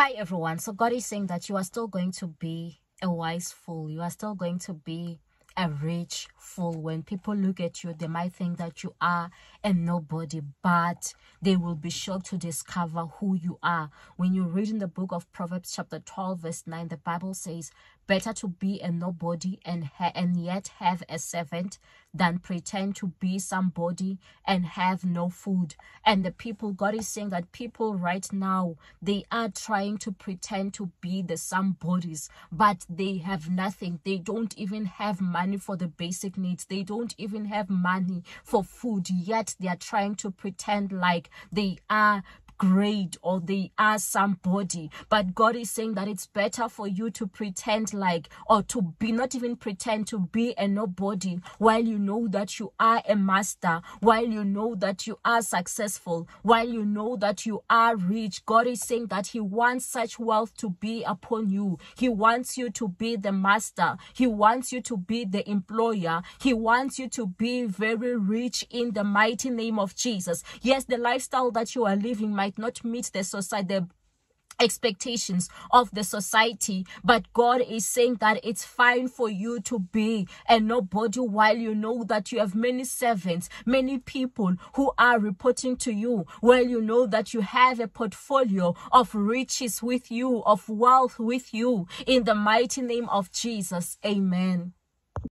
Hi, everyone. So, God is saying that you are still going to be a wise fool. You are still going to be a rich fool. When people look at you, they might think that you are a nobody, but they will be shocked to discover who you are. When you read in the book of Proverbs, chapter 12, verse 9, the Bible says, Better to be a nobody and, ha- and yet have a servant than pretend to be somebody and have no food. And the people, God is saying that people right now, they are trying to pretend to be the somebodies, but they have nothing. They don't even have money for the basic needs. They don't even have money for food, yet they are trying to pretend like they are great or they are somebody. But God is saying that it's better for you to pretend like, or to be not even pretend to be a nobody while you know that you are a master, while you know that you are successful, while you know that you are rich. God is saying that He wants such wealth to be upon you. He wants you to be the master. He wants you to be the employer. He wants you to be very rich in the mighty name of Jesus. Yes, the lifestyle that you are living might might not meet the society, the expectations of the society but god is saying that it's fine for you to be a nobody while you know that you have many servants many people who are reporting to you while you know that you have a portfolio of riches with you of wealth with you. In the mighty name of jesus amen